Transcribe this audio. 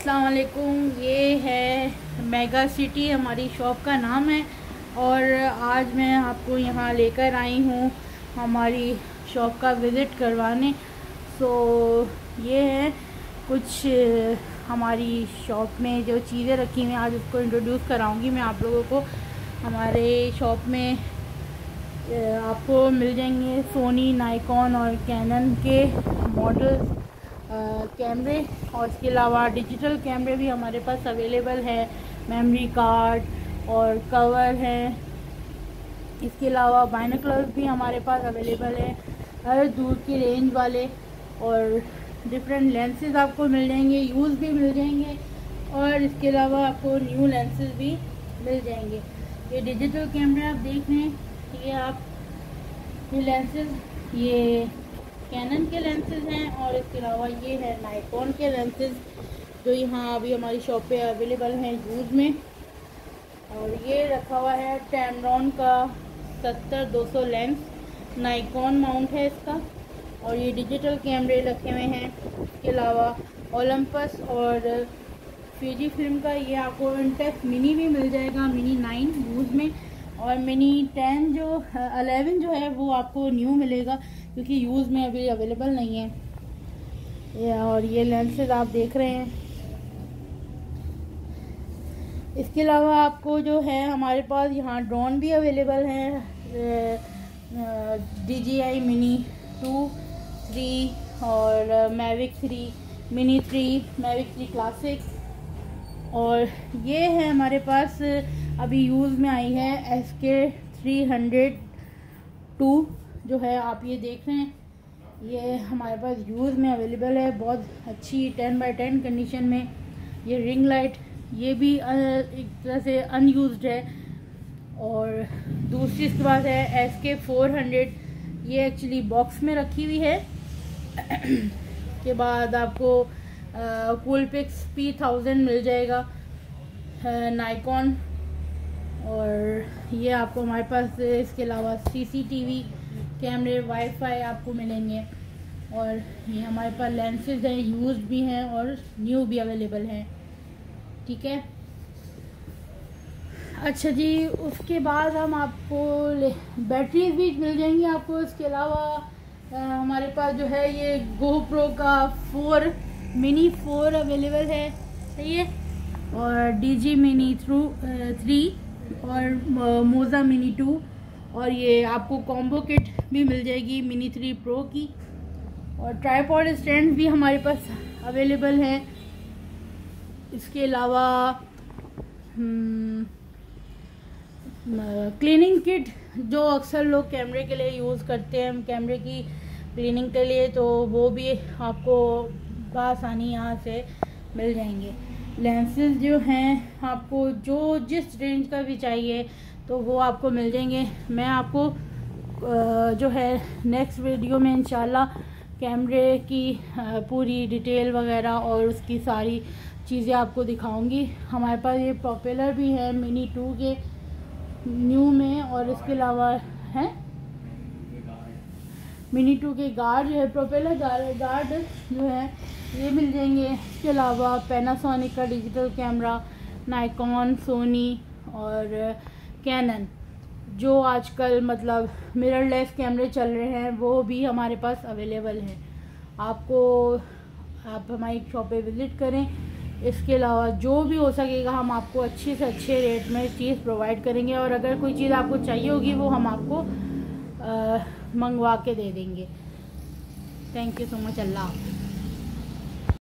असलकुम ये है मेगा सिटी, हमारी शॉप का नाम है। और आज मैं आपको यहाँ लेकर आई हूँ हमारी शॉप का विज़िट करवाने। सो, ये है कुछ, हमारी शॉप में जो चीज़ें रखी हुई हैं, आज उसको इंट्रोड्यूस कराऊँगी मैं आप लोगों को। हमारे शॉप में आपको मिल जाएँगे सोनी नाइकॉन और कैनन के मॉडल कैमरे और इसके अलावा डिजिटल कैमरे भी हमारे पास अवेलेबल है। मेमोरी कार्ड और कवर है। इसके अलावा बाइनकलर्स भी हमारे पास अवेलेबल है। हर दूर की रेंज वाले और डिफरेंट लेंसेज आपको मिल जाएँगे, यूज़ भी मिल जाएँगे और इसके अलावा आपको न्यू लेंसेज भी मिल जाएँगे। ये डिजिटल कैमरे आप देख रहे हैं, ये आप, ये लेंसेज ये कैनन के लेंसेज हैं और इसके अलावा ये है नाइकॉन के लेंसेज जो यहाँ अभी हमारी शॉप पे अवेलेबल हैं यूज़ में। और ये रखा हुआ है टैमरॉन का सत्तर दो सौ लेंस नाइकॉन माउंट है इसका। और ये डिजिटल कैमरे रखे हुए हैं। इसके अलावा ओलम्पस और फीजी फ़िल्म का ये आपको इंटेक्स मिनी भी मिल जाएगा मिनी नाइन यूज़ में। और मिनी टेन जो अलेवन जो है, वो आपको न्यू मिलेगा, क्योंकि यूज़ में अभी अवेलेबल नहीं है। ये और ये लेंसेज आप देख रहे हैं। इसके अलावा आपको जो है, हमारे पास यहाँ ड्रोन भी अवेलेबल है D J I mini two three और Mavic three mini three Mavic three classic और ये है हमारे पास अभी यूज़ में आई है एस के थ्री हंड्रेड टू जो है आप ये देख रहे हैं। ये हमारे पास यूज़ में अवेलेबल है, बहुत अच्छी टेन बाई टेन कंडीशन में। ये रिंग लाइट ये भी एक तरह से अनयूज है। और दूसरी इसके पास है एस के फोर हंड्रेड ये एक्चुअली बॉक्स में रखी हुई है। के बाद आपको कूल पिक्स पी थाउज़ेंड मिल जाएगा नाइकॉन और ये आपको हमारे पास, इसके अलावा सीसीटीवी कैमरे वाईफाई आपको मिलेंगे, और ये हमारे पास लेंसेज हैं यूज़ भी हैं, और न्यू भी अवेलेबल हैं, ठीक है? अच्छा जी, उसके बाद हम आपको बैटरीज भी मिल जाएँगी आपको, इसके अलावा हमारे पास जो है ये गोप्रो का फोर मिनी फोर अवेलेबल है। सही है? और D J mini through three और मोज़ा मिनी टू और ये आपको कॉम्बो किट भी मिल जाएगी मिनी थ्री प्रो की। और ट्राईपॉड स्टैंड भी हमारे पास अवेलेबल हैं। इसके अलावा क्लीनिंग हम्म, किट जो अक्सर लोग कैमरे के लिए यूज़ करते हैं। कैमरे की क्लीनिंग के लिए तो वो भी आपको बसानी यहाँ से मिल जाएँगे। लेंसेज जो हैं, आपको जो जिस रेंज का भी चाहिए तो वो आपको मिल जाएँगे। मैं आपको जो है नेक्स्ट वीडियो में इंशाल्लाह कैमरे की पूरी डिटेल वगैरह और उसकी सारी चीज़ें आपको दिखाऊँगी। हमारे पास ये पॉपुलर भी है मिनी टू के न्यू में और इसके अलावा है? मिनी टू के गार्ड जो है प्रोपेलर गार्ड जो है ये मिल जाएँगे। इसके अलावा पैनासोनिक का डिजिटल कैमरा नाइकॉन सोनी और कैनन जो आजकल मतलब मिररलेस कैमरे चल रहे हैं, वो भी हमारे पास अवेलेबल हैं। आपको, आप हमारी शॉप पे विज़िट करें। इसके अलावा जो भी हो सकेगा, हम आपको अच्छे से अच्छे रेट में चीज़ प्रोवाइड करेंगे और अगर कोई चीज़ आपको चाहिए होगी, वो हम आपको मंगवा के दे देंगे। Thank you so much Allah